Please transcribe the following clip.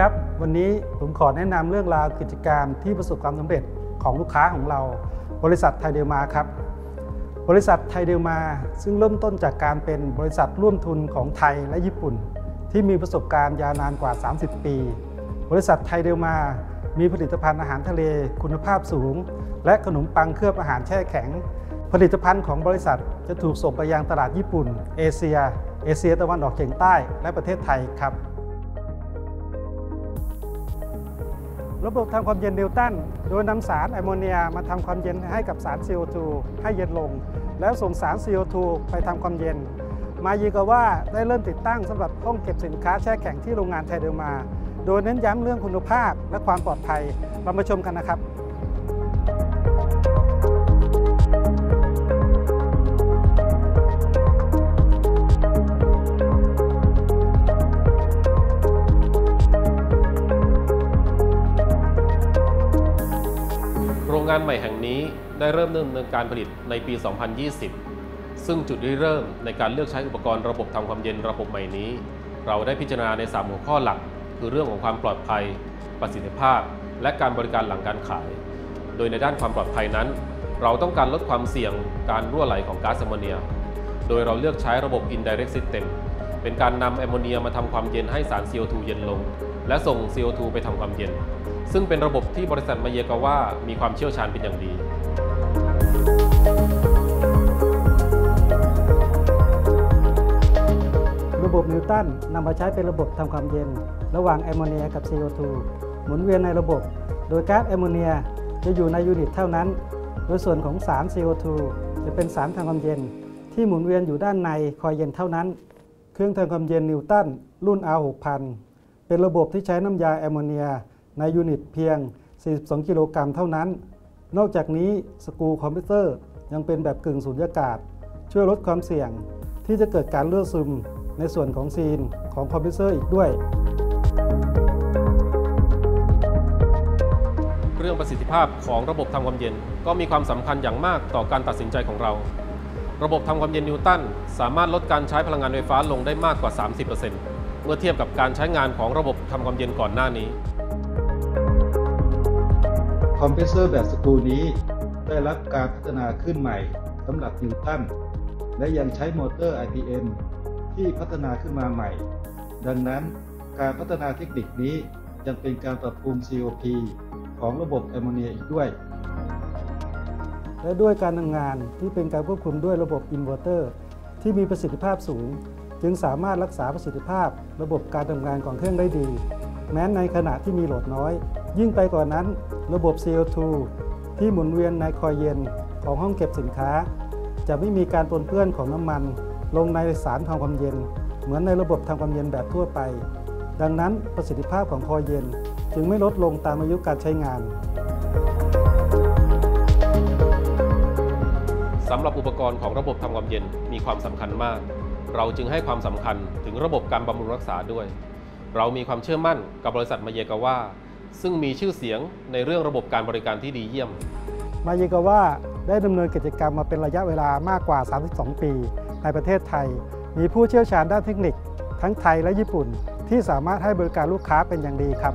ครับ วันนี้ผมขอแนะนำเรื่องราวกิจการที่ประสบความสำเร็จของลูกค้าของเรา บริษัทไทยเดลมาครับ บริษัทไทยเดลมา ซึ่งเริ่มต้นจากการเป็นบริษัทร่วมทุนของไทยและญี่ปุ่น ที่มีประสบการณ์ยาวนานกว่า 30 ปี บริษัทไทยเดลมา มีผลิตภัณฑ์อาหารทะเลคุณภาพสูง และขนมปังเคลือบอาหารแช่แข็ง ผลิตภัณฑ์ของบริษัทจะถูกส่งไปยังตลาดญี่ปุ่น เอเชีย เอเชียตะวันออกเฉียงใต้ และประเทศไทยครับ ระบบทำความเย็นนิวตันโดยนำสารแอมโมเนียมาทำความเย็นให้กับสาร CO2 ให้เย็นลง แล้วส่งสาร CO2 ไปทำความเย็น มายีกาว่าได้เริ่มติดตั้งสำหรับห้องเก็บสินค้าแช่แข็งที่โรงงานไทเดอร์มา โดยเน้นย้ำเรื่องคุณภาพและความปลอดภัยเรามาชมกันนะครับ รงงานใหม่แห่งนี้ได้เริ่มดำเนินการผลิตในปี 2020 ซึ่งจุดริเริ่มในการเลือกใช้อุปกรณ์ระบบทำความเย็นระบบใหม่นี้ เราได้พิจารณาใน 3 หัวข้อหลัก คือเรื่องของความปลอดภัย ประสิทธิภาพ และการบริการหลังการขาย โดยในด้านความปลอดภัยนั้น เราต้องการลดความเสี่ยงการรั่วไหลของก๊าซแอมโมเนีย โดยเราเลือกใช้ระบบ indirect system เป็นการนำแอมโมเนียมาทำความเย็นให้สาร CO2 เย็นลง และส่ง CO2 ไปทำความเย็น ซึ่งเป็นระบบที่บริษัทมาเยกาว่ามีความเชี่ยวชาญเป็นอย่างดี ระบบนิวตันนำมาใช้เป็นระบบทำความเย็น ระหว่างแอมโมเนียกับ CO2 หมุนเวียนในระบบ โดยก๊าซแอมโมเนียจะอยู่ในยูนิตเท่านั้น โดยส่วนของสาร CO2 จะเป็นสารทำความเย็น ที่หมุนเวียนอยู่ด้านในคอยล์เย็นเท่านั้น เครื่องทำความเย็นนิวตันรุ่น R6000 เป็นระบบที่ใช้น้ำยาแอมโมเนีย ในยูนิตเพียง 42 กิโลกรัมเท่านั้น นอกจากนี้สกูคอมพิวเตอร์ยังเป็นแบบกึ่งสูญญากาศ ช่วยลดความเสี่ยง ที่จะเกิดการเลือดซึมในส่วนของซีลของคอมเพรสเซอร์อีกด้วย เรื่องประสิทธิภาพของระบบทำความเย็นก็มีความสำคัญอย่างมากต่อการตัดสินใจของเรา ระบบทำความเย็นนิวตันสามารถลดการใช้พลังงานไฟฟ้าลงได้มากกว่า 30%เมื่อเทียบกับการใช้งานของระบบทำความเย็นก่อนหน้านี้ คอมเพรสเซอร์แบบสกูนี้ ได้รับการพัฒนาขึ้นใหม่สำหรับนิวตันและยังใช้มอเตอร์ IPM ที่พัฒนาขึ้นมาใหม่ ดังนั้นการพัฒนาเทคนิคนี้ยังเป็นการปรับปรุง COP ของระบบแอมโมเนียอีกด้วย และด้วยการทำงานที่เป็นการควบคุมด้วยระบบอินเวอร์เตอร์ที่มีประสิทธิภาพสูง จึงสามารถรักษาประสิทธิภาพ ระบบการทำงานของเครื่องได้ดี แม้ในขณะที่มีโหลดน้อย ยิ่งไปกว่านั้นระบบ CO2 ที่หมุนเวียนในคอยล์เย็นของห้องเก็บสินค้า จะไม่มีการปนเปื้อนของน้ำมัน ลงในสารทำความเย็น เหมือนในระบบทำความเย็นแบบทั่วไป ดังนั้นประสิทธิภาพของคอยเย็นจึงไม่ลดลงตามอายุการใช้งานสำหรับอุปกรณ์ของระบบทำความเย็นมีความสำคัญมาก เราจึงให้ความสำคัญถึงระบบการบำรุงรักษาด้วย เรามีความเชื่อมั่นกับบริษัทมาเยกาว่า ซึ่งมีชื่อเสียงในเรื่องระบบการบริการที่ดีเยี่ยม มาเยกาว่าได้ดำเนินกิจกรรมมาเป็นระยะเวลามากกว่า 32 ปี ในประเทศไทย มีผู้เชี่ยวชาญด้านเทคนิค ทั้งไทยและญี่ปุ่น ที่สามารถให้บริการลูกค้าเป็นอย่างดีครับ